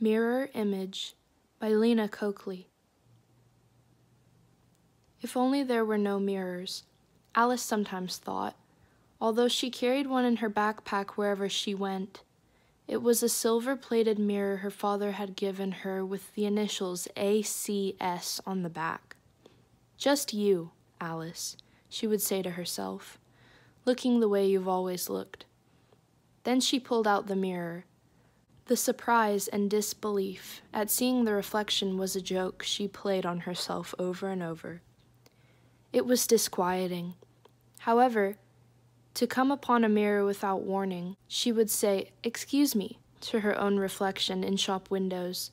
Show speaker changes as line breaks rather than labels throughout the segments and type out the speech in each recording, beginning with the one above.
Mirror Image by Lena Coakley. If only there were no mirrors, Alice sometimes thought, although she carried one in her backpack wherever she went. It was a silver plated mirror her father had given her with the initials ACS on the back. Just you, Alice, she would say to herself, looking the way you've always looked. Then she pulled out the mirror. The surprise and disbelief at seeing the reflection was a joke she played on herself over and over. It was disquieting. However, to come upon a mirror without warning, she would say, Excuse me, to her own reflection in shop windows.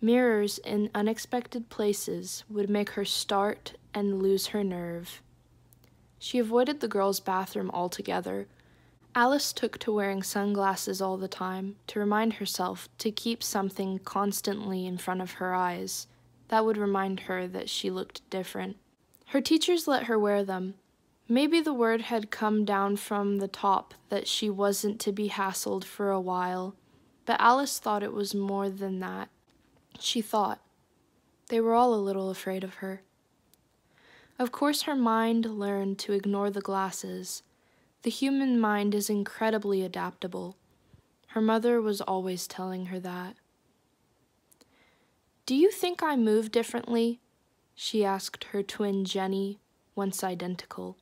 Mirrors in unexpected places would make her start and lose her nerve. She avoided the girls' bathroom altogether. Alice took to wearing sunglasses all the time to remind herself to keep something constantly in front of her eyes. That would remind her that she looked different. Her teachers let her wear them, Maybe the word had come down from the top that she wasn't to be hassled for a while, but Alice thought it was more than that. She thought they were all a little afraid of her. Of course, her mind learned to ignore the glasses. The human mind is incredibly adaptable. Her mother was always telling her that. Do you think I move differently? she asked her twin Jenny, once identical.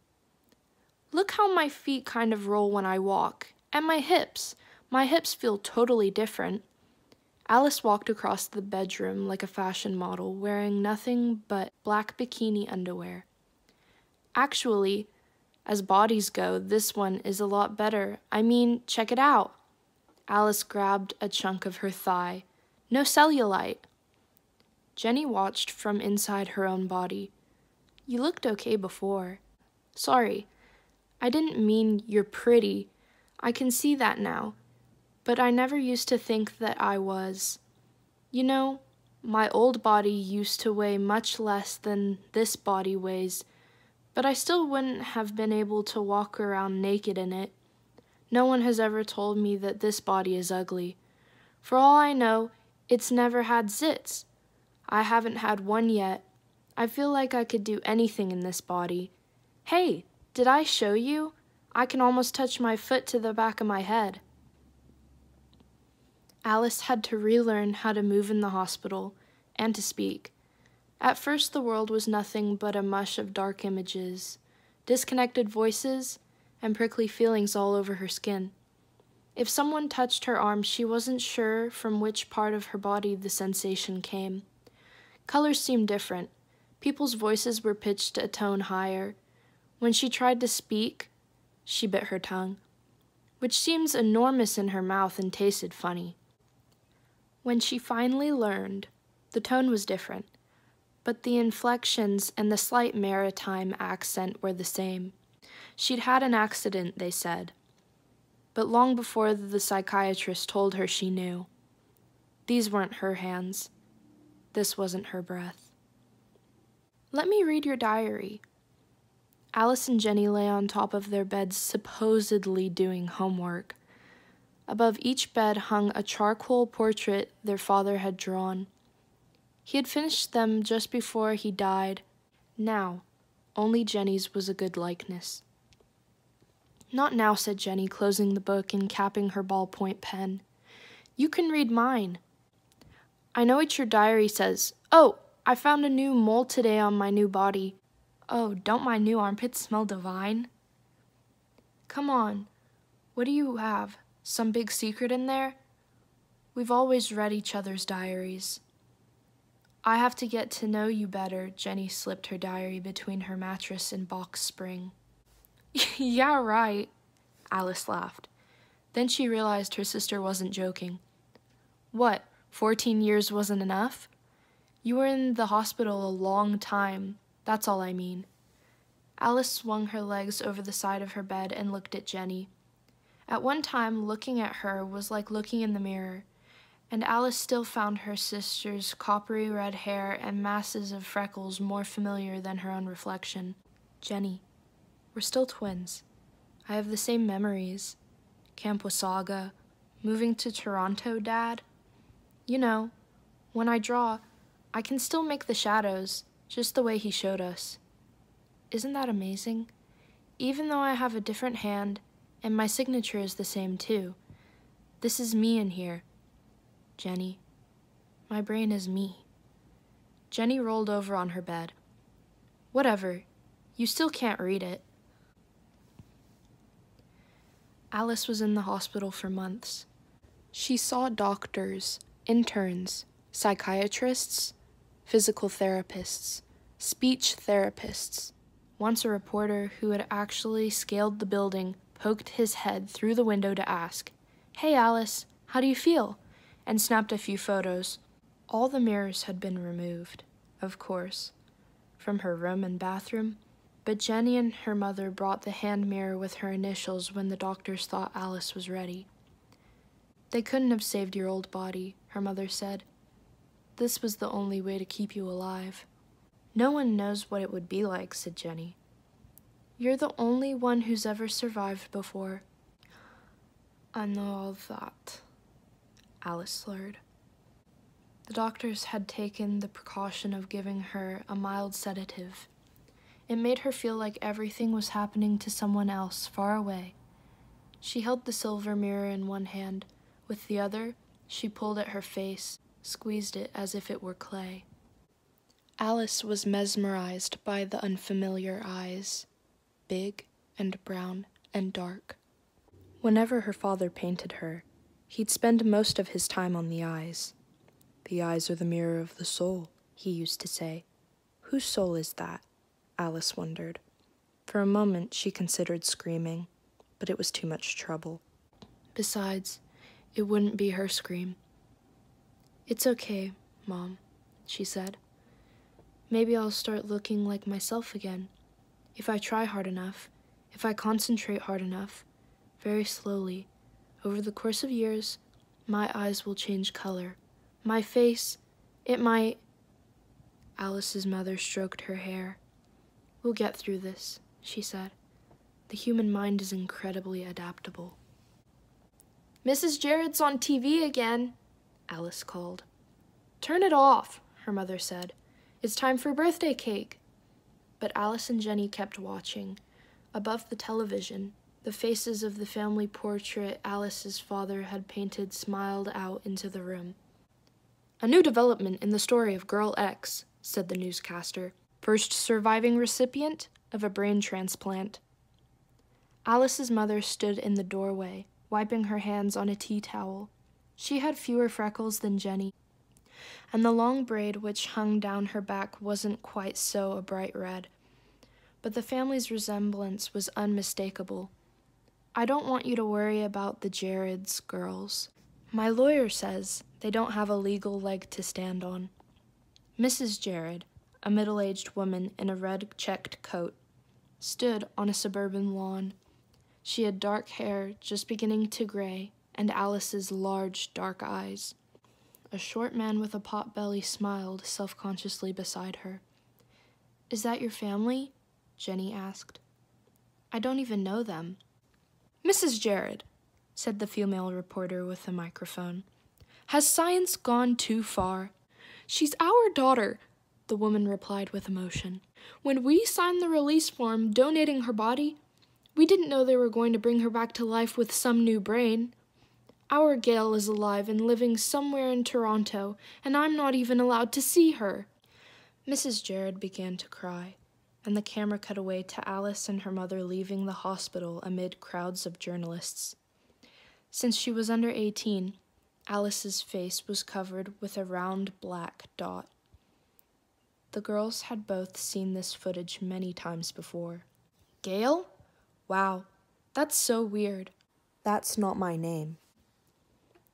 Look how my feet kind of roll when I walk. And my hips. My hips feel totally different. Alice walked across the bedroom like a fashion model, wearing nothing but black bikini underwear. Actually, as bodies go, this one is a lot better. I mean, check it out. Alice grabbed a chunk of her thigh. No cellulite. Jenny watched from inside her own body. You looked okay before. Sorry, I didn't mean you're pretty. I can see that now. But I never used to think that I was. You know, my old body used to weigh much less than this body weighs, but I still wouldn't have been able to walk around naked in it. No one has ever told me that this body is ugly. For all I know, it's never had zits. I haven't had one yet. I feel like I could do anything in this body. Hey, did I show you? I can almost touch my foot to the back of my head. Alice had to relearn how to move in the hospital and to speak. At first, the world was nothing but a mush of dark images, disconnected voices, and prickly feelings all over her skin. If someone touched her arm, she wasn't sure from which part of her body the sensation came. Colors seemed different. People's voices were pitched a tone higher. When she tried to speak, she bit her tongue, which seems enormous in her mouth and tasted funny. When she finally learned, the tone was different, but the inflections and the slight maritime accent were the same. She'd had an accident, they said, but long before the psychiatrist told her she knew. These weren't her hands. This wasn't her breath. Let me read your diary, Alice and Jenny lay on top of their beds, supposedly doing homework. Above each bed hung a charcoal portrait their father had drawn. He had finished them just before he died. Now, only Jenny's was a good likeness. Not now, said Jenny, closing the book and capping her ballpoint pen. You can read mine. I know what your diary says. Oh, I found a new mole today on my new body. Oh, don't my new armpits smell divine? Come on, what do you have? Some big secret in there? We've always read each other's diaries. I have to get to know you better, Jenny slipped her diary between her mattress and box spring. yeah, right, Alice laughed. Then she realized her sister wasn't joking. What, 14 years wasn't enough? You were in the hospital a long time. That's all I mean. Alice swung her legs over the side of her bed and looked at Jenny. At one time, looking at her was like looking in the mirror, and Alice still found her sister's coppery red hair and masses of freckles more familiar than her own reflection. Jenny, we're still twins. I have the same memories. Camp Wasaga, moving to Toronto, Dad. You know, when I draw, I can still make the shadows, just the way he showed us. Isn't that amazing? Even though I have a different hand, and my signature is the same too. This is me in here. Jenny. My brain is me. Jenny rolled over on her bed. Whatever. You still can't read it. Alice was in the hospital for months. She saw doctors, interns, psychiatrists, physical therapists, speech therapists. Once a reporter who had actually scaled the building poked his head through the window to ask, Hey Alice, how do you feel? And snapped a few photos. All the mirrors had been removed, of course, from her room and bathroom, but Jenny and her mother brought the hand mirror with her initials when the doctors thought Alice was ready. They couldn't have saved your old body, her mother said. This was the only way to keep you alive. No one knows what it would be like, said Jenny. You're the only one who's ever survived before. I know all that, Alice slurred. The doctors had taken the precaution of giving her a mild sedative. It made her feel like everything was happening to someone else far away. She held the silver mirror in one hand. With the other, she pulled at her face squeezed it as if it were clay. Alice was mesmerized by the unfamiliar eyes, big and brown and dark. Whenever her father painted her, he'd spend most of his time on the eyes. The eyes are the mirror of the soul, he used to say. Whose soul is that? Alice wondered. For a moment she considered screaming, but it was too much trouble. Besides, it wouldn't be her scream. It's okay, Mom, she said. Maybe I'll start looking like myself again. If I try hard enough, if I concentrate hard enough, very slowly, over the course of years, my eyes will change color. My face, it might. Alice's mother stroked her hair. We'll get through this, she said. The human mind is incredibly adaptable. Mrs. Jared's on TV again, Alice called. Turn it off, her mother said. It's time for birthday cake. But Alice and Jenny kept watching. Above the television, the faces of the family portrait Alice's father had painted smiled out into the room. A new development in the story of Girl X, said the newscaster. First surviving recipient of a brain transplant. Alice's mother stood in the doorway, wiping her hands on a tea towel. She had fewer freckles than Jenny, and the long braid which hung down her back wasn't quite so a bright red. But the family's resemblance was unmistakable. I don't want you to worry about the Jareds, girls. My lawyer says they don't have a legal leg to stand on. Mrs. Jared, a middle aged woman in a red checked coat, stood on a suburban lawn. She had dark hair just beginning to gray and Alice's large, dark eyes. A short man with a pot belly smiled self consciously beside her. Is that your family? Jenny asked. I don't even know them. Mrs. Jared, said the female reporter with the microphone, has science gone too far? She's our daughter, the woman replied with emotion. When we signed the release form donating her body, we didn't know they were going to bring her back to life with some new brain. Our Gail is alive and living somewhere in Toronto, and I'm not even allowed to see her. Mrs. Jared began to cry, and the camera cut away to Alice and her mother leaving the hospital amid crowds of journalists. Since she was under 18, Alice's face was covered with a round black dot. The girls had both seen this footage many times before. Gail? Wow, that's so weird. That's not my name.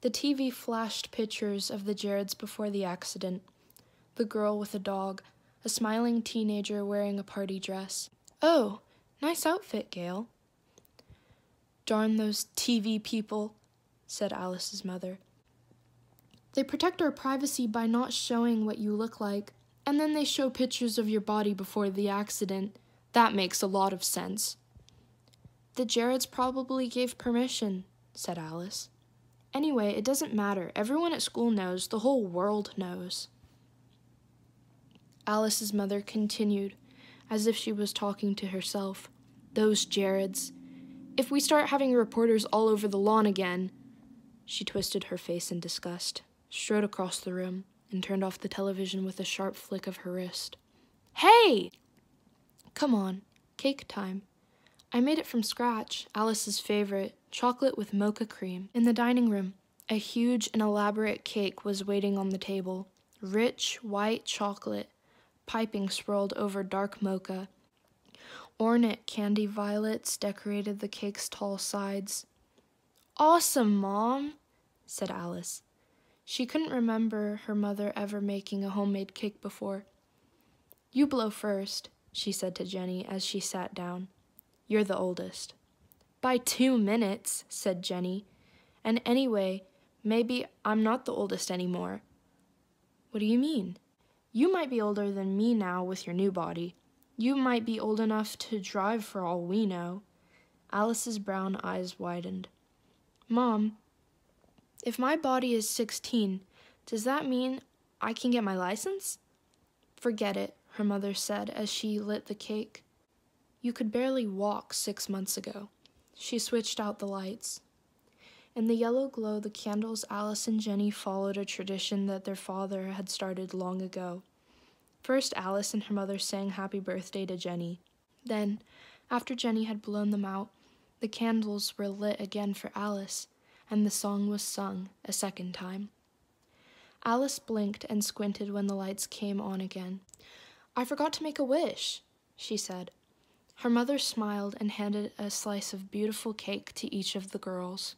The TV flashed pictures of the Jareds before the accident the girl with a dog, a smiling teenager wearing a party dress. Oh, nice outfit, Gail. Darn those TV people, said Alice's mother. They protect our privacy by not showing what you look like, and then they show pictures of your body before the accident. That makes a lot of sense. The Jareds probably gave permission, said Alice. Anyway, it doesn't matter. Everyone at school knows. The whole world knows. Alice's mother continued, as if she was talking to herself. Those Jareds. If we start having reporters all over the lawn again. She twisted her face in disgust, strode across the room, and turned off the television with a sharp flick of her wrist. Hey! Come on, cake time. I made it from scratch, Alice's favorite, chocolate with mocha cream. In the dining room, a huge and elaborate cake was waiting on the table. Rich, white chocolate, piping swirled over dark mocha. Ornate candy violets decorated the cake's tall sides. Awesome, Mom, said Alice. She couldn't remember her mother ever making a homemade cake before. You blow first, she said to Jenny as she sat down. You're the oldest. By two minutes, said Jenny. And anyway, maybe I'm not the oldest anymore. What do you mean? You might be older than me now with your new body. You might be old enough to drive for all we know. Alice's brown eyes widened. Mom, if my body is 16, does that mean I can get my license? Forget it, her mother said as she lit the cake. You could barely walk six months ago. She switched out the lights. In the yellow glow, the candles, Alice and Jenny followed a tradition that their father had started long ago. First, Alice and her mother sang happy birthday to Jenny. Then, after Jenny had blown them out, the candles were lit again for Alice, and the song was sung a second time. Alice blinked and squinted when the lights came on again. I forgot to make a wish, she said. Her mother smiled and handed a slice of beautiful cake to each of the girls.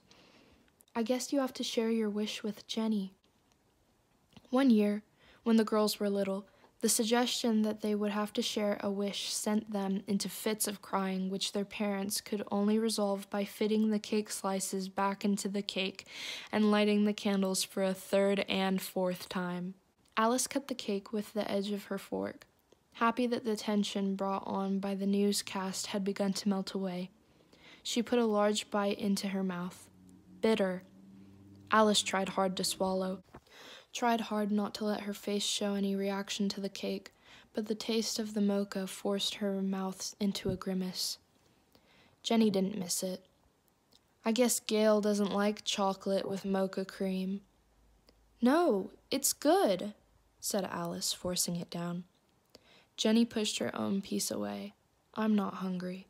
I guess you have to share your wish with Jenny. One year, when the girls were little, the suggestion that they would have to share a wish sent them into fits of crying, which their parents could only resolve by fitting the cake slices back into the cake and lighting the candles for a third and fourth time. Alice cut the cake with the edge of her fork, happy that the tension brought on by the newscast had begun to melt away. She put a large bite into her mouth. Bitter. Alice tried hard to swallow tried hard not to let her face show any reaction to the cake, but the taste of the mocha forced her mouth into a grimace. Jenny didn't miss it. I guess Gail doesn't like chocolate with mocha cream. No, it's good, said Alice, forcing it down. Jenny pushed her own piece away. I'm not hungry.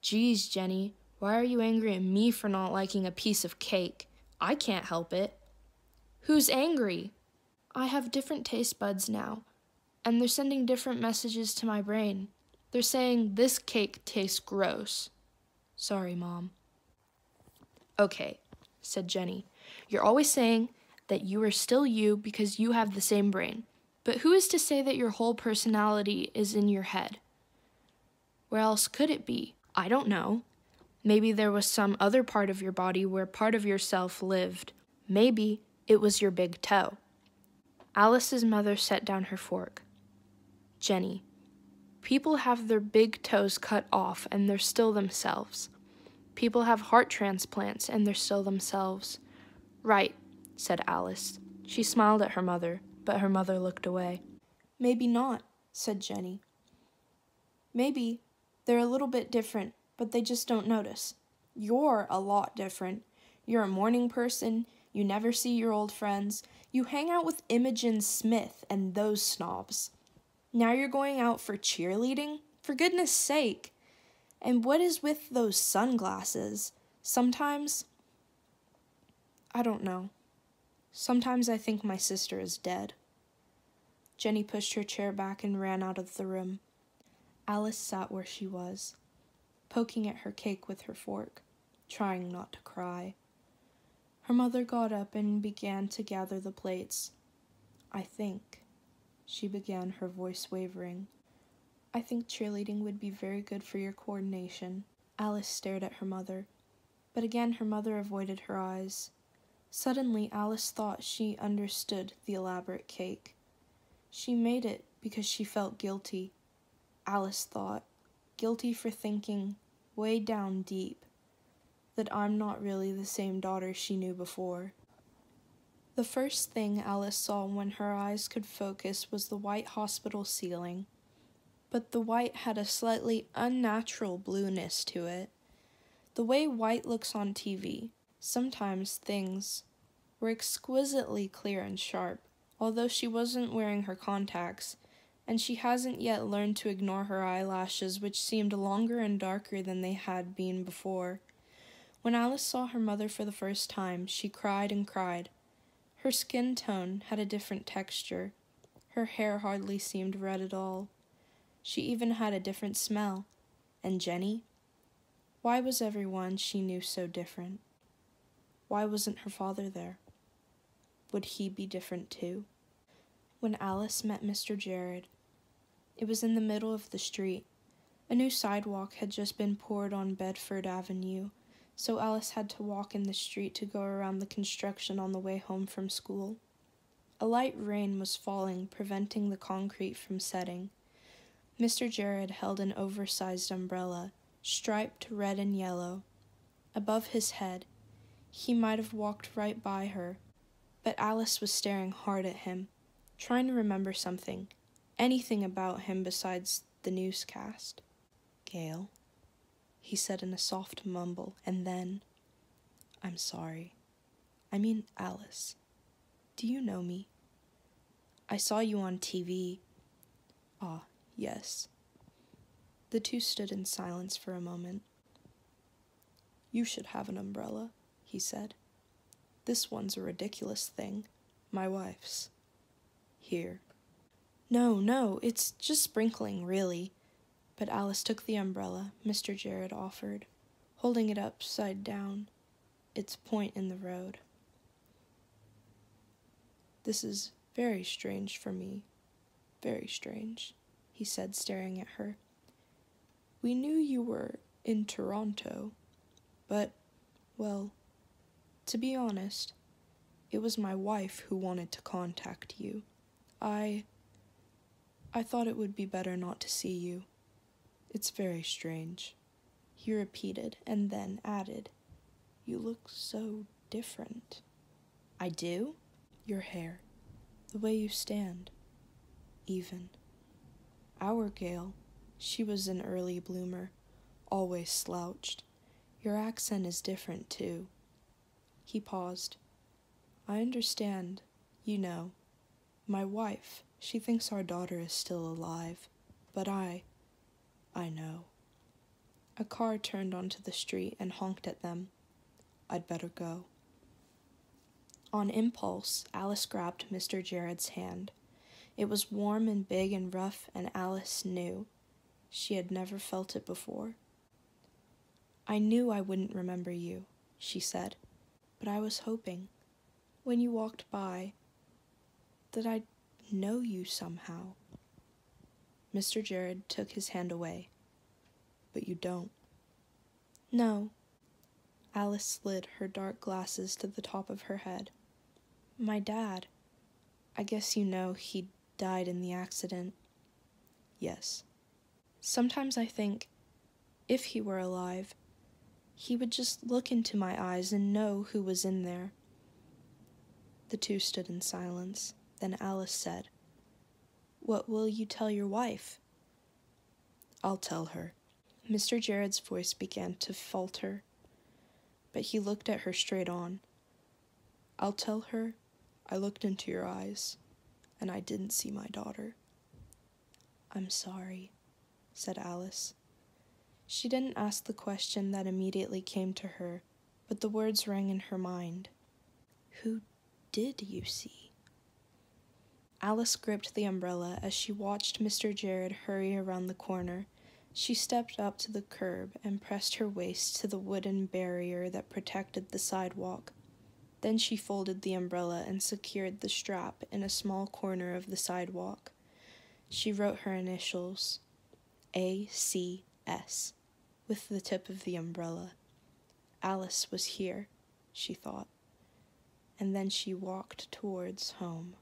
Geez, Jenny, why are you angry at me for not liking a piece of cake? I can't help it. Who's angry? I have different taste buds now, and they're sending different messages to my brain. They're saying this cake tastes gross. Sorry, Mom. Okay, said Jenny. You're always saying that you are still you because you have the same brain. But who is to say that your whole personality is in your head? Where else could it be? I don't know. Maybe there was some other part of your body where part of yourself lived. Maybe it was your big toe. Alice's mother set down her fork. Jenny, people have their big toes cut off and they're still themselves. People have heart transplants and they're still themselves. Right, said Alice. She smiled at her mother, but her mother looked away. Maybe not, said Jenny. Maybe they're a little bit different, but they just don't notice. You're a lot different. You're a morning person, you never see your old friends. You hang out with Imogen Smith and those snobs. Now you're going out for cheerleading? For goodness sake. And what is with those sunglasses? Sometimes. I don't know. Sometimes I think my sister is dead. Jenny pushed her chair back and ran out of the room. Alice sat where she was, poking at her cake with her fork, trying not to cry. Her mother got up and began to gather the plates. I think, she began, her voice wavering. I think cheerleading would be very good for your coordination. Alice stared at her mother, but again her mother avoided her eyes. Suddenly, Alice thought she understood the elaborate cake. She made it because she felt guilty. Alice thought, guilty for thinking, way down deep, that I'm not really the same daughter she knew before. The first thing Alice saw when her eyes could focus was the white hospital ceiling, but the white had a slightly unnatural blueness to it. The way white looks on TV, sometimes things were exquisitely clear and sharp, although she wasn't wearing her contacts, and she hasn't yet learned to ignore her eyelashes, which seemed longer and darker than they had been before. When Alice saw her mother for the first time, she cried and cried. Her skin tone had a different texture. Her hair hardly seemed red at all. She even had a different smell. And Jenny? Why was everyone she knew so different? Why wasn't her father there? Would he be different too? When Alice met Mr. Jared, it was in the middle of the street. A new sidewalk had just been poured on Bedford Avenue, so Alice had to walk in the street to go around the construction on the way home from school. A light rain was falling, preventing the concrete from setting. Mr. Jared held an oversized umbrella, striped red and yellow. Above his head, he might have walked right by her but Alice was staring hard at him, trying to remember something, anything about him besides the newscast. Gail, he said in a soft mumble, and then, I'm sorry. I mean, Alice. Do you know me? I saw you on TV. Ah, yes. The two stood in silence for a moment. You should have an umbrella, he said. This one's a ridiculous thing. My wife's. Here. No, no, it's just sprinkling, really. But Alice took the umbrella Mr. Jared offered, holding it upside down, its point in the road. This is very strange for me. Very strange, he said, staring at her. We knew you were in Toronto, but, well, to be honest, it was my wife who wanted to contact you. I. I thought it would be better not to see you. It's very strange. He repeated and then added, You look so different. I do? Your hair, the way you stand, even. Our Gail, she was an early bloomer, always slouched. Your accent is different, too. He paused. I understand. You know. My wife, she thinks our daughter is still alive. But I. I know. A car turned onto the street and honked at them. I'd better go. On impulse, Alice grabbed Mr. Jared's hand. It was warm and big and rough, and Alice knew. She had never felt it before. I knew I wouldn't remember you, she said but I was hoping, when you walked by, that I'd know you somehow. Mr. Jared took his hand away. But you don't. No. Alice slid her dark glasses to the top of her head. My dad. I guess you know he died in the accident. Yes. Sometimes I think, if he were alive, he would just look into my eyes and know who was in there. The two stood in silence. Then Alice said, What will you tell your wife? I'll tell her. Mr. Jared's voice began to falter, but he looked at her straight on. I'll tell her I looked into your eyes and I didn't see my daughter. I'm sorry, said Alice. She didn't ask the question that immediately came to her, but the words rang in her mind. Who did you see? Alice gripped the umbrella as she watched Mr. Jared hurry around the corner. She stepped up to the curb and pressed her waist to the wooden barrier that protected the sidewalk. Then she folded the umbrella and secured the strap in a small corner of the sidewalk. She wrote her initials A C S with the tip of the umbrella. Alice was here, she thought, and then she walked towards home.